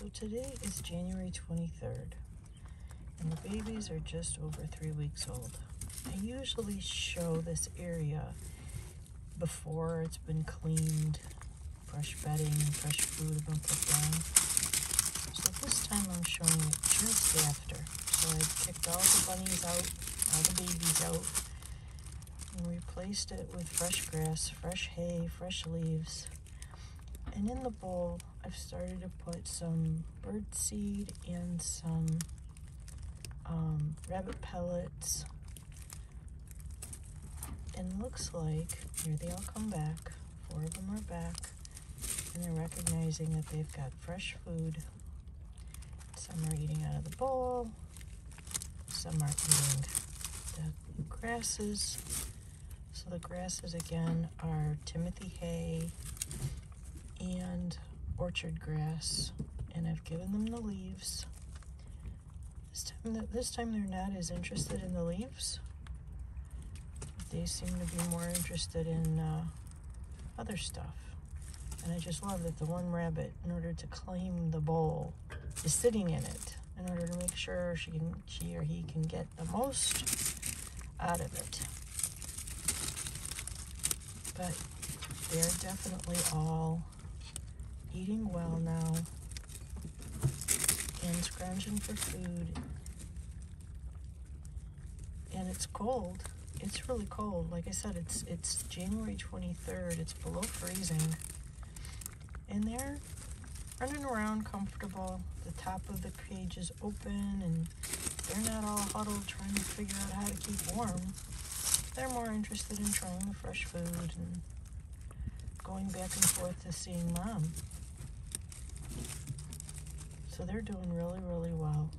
So today is January 23rd, and the babies are just over three weeks old. I usually show this area before it's been cleaned, fresh bedding, fresh food have been put down. So this time I'm showing it just after. So I kicked all the bunnies out, all the babies out, and replaced it with fresh grass, fresh hay, fresh leaves. And in the bowl, I've started to put some bird seed and some um, rabbit pellets. And looks like, here they all come back. Four of them are back. And they're recognizing that they've got fresh food. Some are eating out of the bowl. Some are eating the grasses. So the grasses again are Timothy hay, orchard grass and I've given them the leaves. This time, this time they're not as interested in the leaves. They seem to be more interested in uh, other stuff. And I just love that the one rabbit, in order to claim the bowl, is sitting in it in order to make sure she can, she or he can get the most out of it. But they're definitely all eating well now and scrounging for food. And it's cold. It's really cold. Like I said, it's it's January 23rd. It's below freezing. And they're running around comfortable. The top of the cage is open and they're not all huddled trying to figure out how to keep warm. They're more interested in trying the fresh food and going back and forth to seeing mom. So they're doing really, really well.